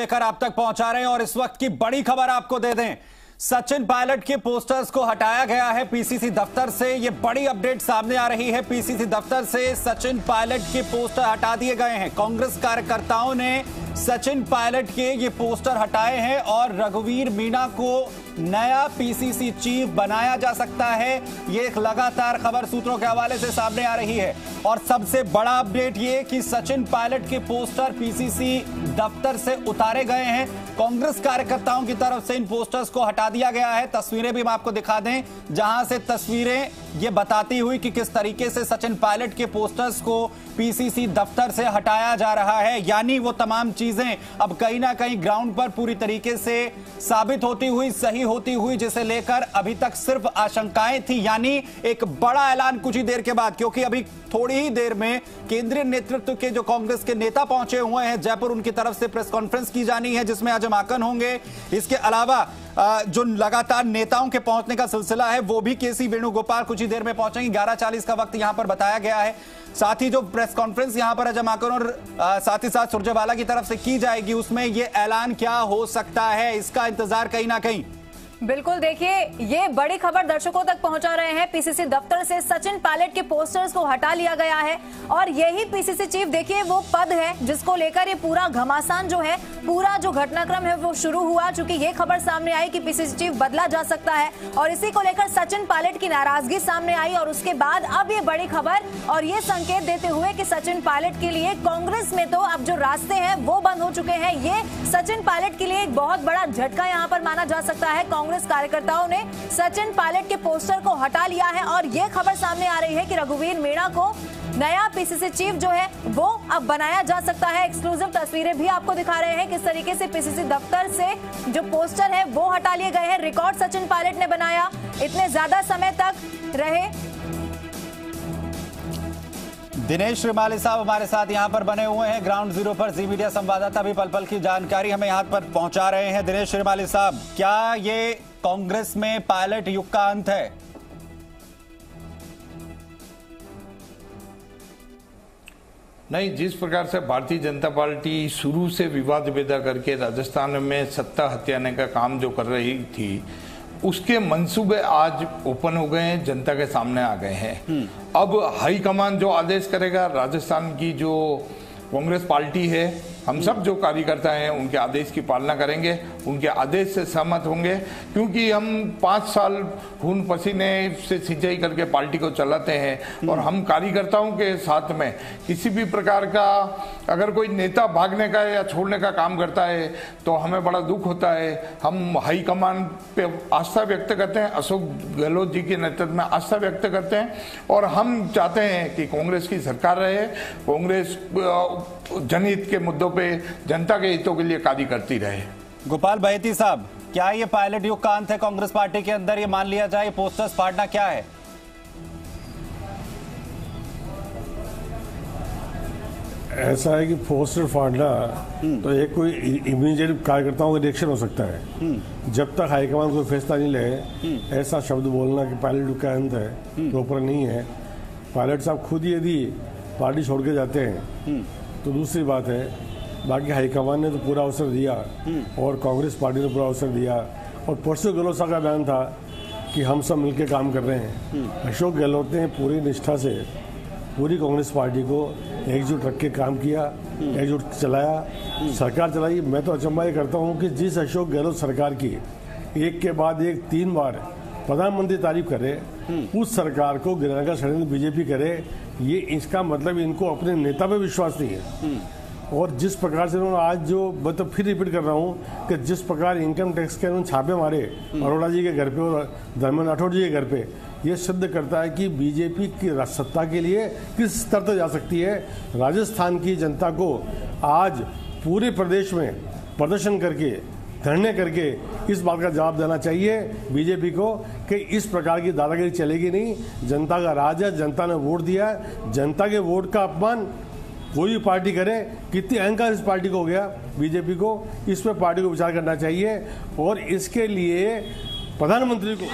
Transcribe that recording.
लेकर आप तक पहुँचा रहे हैं और इस वक्त की बड़ी खबर आपको दे दें। सचिन पायलट के पोस्टर्स को हटाया गया है पीसीसी दफ्तर से। ये बड़ी अपडेट सामने आ रही है पीसीसी दफ्तर से। सचिन पायलट के पोस्टर हटा दिए गए हैं। कांग्रेस कार्यकर्ताओं ने सचिन पायलट के ये पोस्टर हटाए हैं और रघुवीर मीणा को नया पीसीसी चीफ बनाया जा सकता है। ये एक लगातार खबर सूत्रों के हवाले से सामने आ रही है। और सबसे बड़ा अपडेट ये कि सचिन पायलट के पोस्टर पीसीसी दफ्तर से उतारे गए हैं। कांग्रेस कार्यकर्ताओं की तरफ़ से इन पोस्टर्स को हटा दिया गया है। तस्वीरें भी हम आपको दिखा दें, जहाँ से तस्वीरें ये बताती हुई कि किस तरीके से सचिन पायलट के पोस्टर्स को पीसीसी दफ्तर से हटाया जा रहा है, यानी वो तमाम चीज़ें अब कहीं ना कहीं ग्राउंड पर पूरी तरीके से साबित होती हुई, सही होती हुई, जिसे लेकर अभी तक सिर्फ़ आशंकाएँ थी। यानी एक बड़ा ऐलान कुछ ही देर के बाद, क्योंकि अभी थोड़ी ही देर में केंद्रीय नेतृत्व के जो कांग्रेस के नेता पहुँचे हुए हैं, जयपुर उनकी तरफ़ से प्रेस कॉन्फ्रेंस की जानी है, जिसमें आज माकन होंगे। इसके अलावा जो लगातार नेताओं के पहुँचने का सिलसिला है, वो भी केसी वेणुगोपाल कुछ ही देर में पहुँचेंगे। ग्यारह चालीस का वक्त यहाँ पर बताया गया है। साथ ही जो प्रेस कॉन्फ्रेंस यहाँ पर जमाकर और साथ ही साथ सुरजेवाला की तरफ़ से की जाएगी, उसमें यह ऐलान क्या हो सकता है, इसका इंतज़ार कहीं ना कहीं। बिल्कुल, देखिए, ये बड़ी खबर दर्शकों तक पहुँचा रहे हैं। पीसीसी दफ्तर से सचिन पायलट के पोस्टर्स को हटा लिया गया है और यही पीसीसी चीफ देखिए, वो पद है जिसको लेकर ये पूरा घमासान जो है, पूरा जो घटनाक्रम है वो शुरू हुआ, चूँकि ये खबर सामने आई कि पीसीसी चीफ बदला जा सकता है और इसी को लेकर सचिन पायलट की नाराज़गी सामने आई और उसके बाद अब ये बड़ी खबर और ये संकेत देते हुए कि सचिन पायलट के लिए कांग्रेस में तो अब जो रास्ते हैं वो बंद हो चुके हैं। ये सचिन पायलट के लिए एक बहुत बड़ा झटका यहाँ पर माना जा सकता है। कांग्रेस कार्यकर्ताओं ने सचिन पायलट के पोस्टर को हटा लिया है और ये खबर सामने आ रही है कि रघुवीर मीणा को नया पीसीसी चीफ जो है, वो अब बनाया जा सकता है। एक्सक्लूसिव तस्वीरें भी आपको दिखा रहे हैं किस तरीके से पीसीसी दफ्तर से जो पोस्टर है, वो हटा लिए गए हैं। रिकॉर्ड सचिन पायलट ने बनाया। इतने ज़्यादा समय तक रहे दिनेश श्रीमाली साहब हमारे साथ यहाँ पर बने हुए हैं। ग्राउंड ज़ीरो पर जी मीडिया संवाददाता भी पल पल की जानकारी हमें यहाँ पर पहुँचा रहे हैं। दिनेश श्रीमाली साहब, क्या ये कांग्रेस में पायलट युग का अंत है? नहीं, जिस प्रकार से भारतीय जनता पार्टी शुरू से विवाद पैदा करके राजस्थान में सत्ता हत्याने का काम जो कर रही थी उसके मंसूबे आज ओपन हो गए हैं जनता के सामने आ गए हैं हम्म। अब हाईकमान जो आदेश करेगा राजस्थान की जो कांग्रेस पार्टी है हम सब जो कार्यकर्ता हैं, उनके आदेश की पालना करेंगे, उनके आदेश से सहमत होंगे, क्योंकि हम पाँच साल खून पसीने से सिंचाई करके पार्टी को चलाते हैं, और हम कार्यकर्ताओं के साथ में किसी भी प्रकार का अगर कोई नेता भागने का या छोड़ने का काम करता है तो हमें बड़ा दुख होता है। हम हाईकमान पे आस्था व्यक्त करते हैं, अशोक गहलोत जी के नेतृत्व में आस्था व्यक्त करते हैं, और हम चाहते हैं कि कांग्रेस की सरकार रहे, कांग्रेस जनहित के मुद्दों पे जनता के हितों के लिए कार्य करती रहे। गोपाल बहेती साहब क्या ये पायलट युग का अंत है? कांग्रेस पार्टी के अंदर ये मान लिया जाए पोस्टर्स फाड़ना क्या है? ऐसा है कि पोस्टर फाड़ना तो एक कोई इमीडिएट कार्यकर्ताओं का रिएक्शन हो सकता है। जब तक हाईकमान कोई फैसला नहीं ले ऐसा शब्द बोलना कि पायलट का अंत है तो ऊपर नहीं है। पायलट साहब खुद यदि पार्टी छोड़ के जाते हैं तो दूसरी बात है बाकी हाईकमान ने तो पूरा अवसर दिया और कांग्रेस पार्टी ने पूरा अवसर दिया। और परसों गहलोत साहब का बयान था कि हम सब मिलकर काम कर रहे हैं। अशोक गहलोत ने पूरी निष्ठा से पूरी कांग्रेस पार्टी को एकजुट रख के काम किया एकजुट चलाया। सरकार चलाई। मैं तो अचंबा ये करता हूँ कि जिस अशोक गहलोत सरकार की एक के बाद एक तीन बार प्रधानमंत्री तारीफ़ करे उस सरकार को गिराने का षड्यंत्र बीजेपी करे ये इसका मतलब इनको अपने नेता पे विश्वास नहीं है। और जिस प्रकार से उन्होंने आज जो मतलब फिर रिपीट कर रहा हूँ कि जिस प्रकार इनकम टैक्स के उन्होंने छापे मारे अरोड़ा जी के घर पे और धर्मेंद्र राठौड़ जी के घर पे ये सिद्ध करता है कि बीजेपी की सत्ता के लिए किस स्तर तक जा सकती है? राजस्थान की जनता को आज पूरे प्रदेश में प्रदर्शन करके धरने करके इस बात का जवाब देना चाहिए बीजेपी को कि इस प्रकार की दादागिरी चलेगी नहीं। जनता का राज है जनता ने वोट दिया है जनता के वोट का अपमान कोई भी पार्टी करे, कितनी अहंकार इस पार्टी को हो गया, बीजेपी को, इस पर पार्टी को विचार करना चाहिए और इसके लिए प्रधानमंत्री को